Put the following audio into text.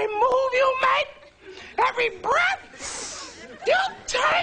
every move you make, every breath you take.